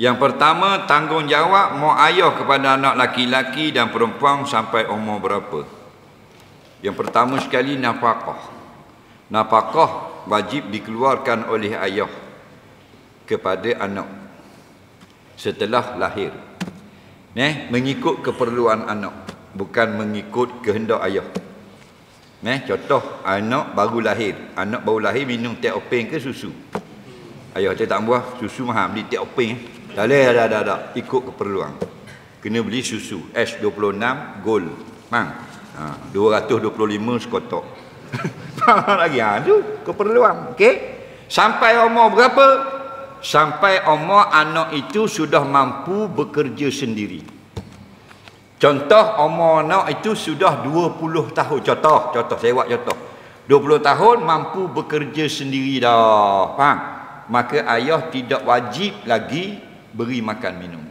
Yang pertama, tanggungjawab mak ayah kepada anak laki-laki dan perempuan sampai umur berapa? Yang pertama sekali, nafkah. Nafkah wajib dikeluarkan oleh ayah kepada anak setelah lahir. Neh, mengikut keperluan anak, bukan mengikut kehendak ayah. Neh, contoh anak baru lahir, anak baru lahir minum teh openg ke susu? Ayah saya tak buah susu mahal beli teh openg. Tak boleh ada ada ada ikut keperluan. Kena beli susu S26 gold. Mang. Ha, 225 sekotok. lagi ha tu keperluan. Okey. Sampai umur berapa? Sampai umur anak itu sudah mampu bekerja sendiri. Contoh umur anak itu sudah 20 tahun. Contoh, contoh saya buat contoh. 20 tahun mampu bekerja sendiri dah. Faham? Maka ayah tidak wajib lagi beri makan minum.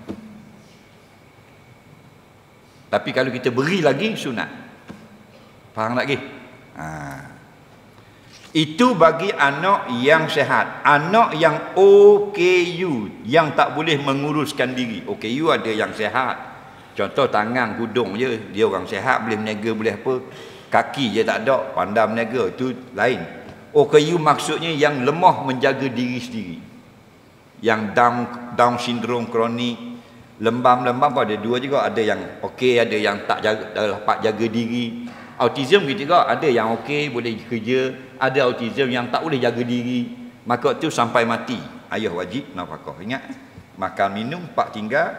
Tapi kalau kita beri lagi sunat. Faham lagi? Ha. Itu bagi anak yang sehat. Anak yang OKU yang tak boleh menguruskan diri. OKU ada yang sehat. Contoh tangan hudung je, dia orang sehat boleh meniaga boleh apa. Kaki je tak ada, pandai meniaga itu lain. OKU maksudnya yang lemah menjaga diri sendiri yang down down syndrome kronik lembam-lembam pun ada. Dua juga ada yang okey ada yang tak jaga dapat jaga diri. Autism gitu juga ada yang okey boleh kerja. Ada autism yang tak boleh jaga diri. Maka tu sampai mati. Ayah wajib nafkah. Ingat makan minum pak tinggal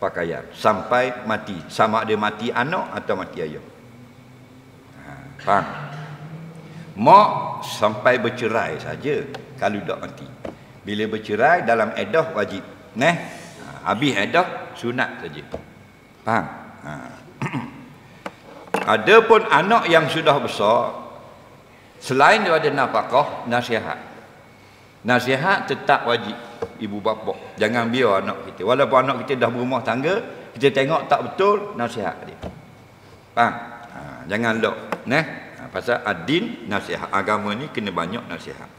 pakaian sampai mati. Sama ada mati anak atau mati ayah. Ha, faham? Mak sampai bercerai saja kalau dah mati bila bercerai dalam edah wajib. Neh? Ha, habis edah sunat saja. Faham? Ha. adapun anak yang sudah besar selain daripada nafkah nasihat. Nasihat tetap wajib ibu bapa. Jangan biar anak kita. Walaupun anak kita dah berumah tangga kita tengok tak betul nasihat dia. Faham? Ha, jangan lok neh? Ha, pasal adin nasihat. Agama ni kena banyak nasihat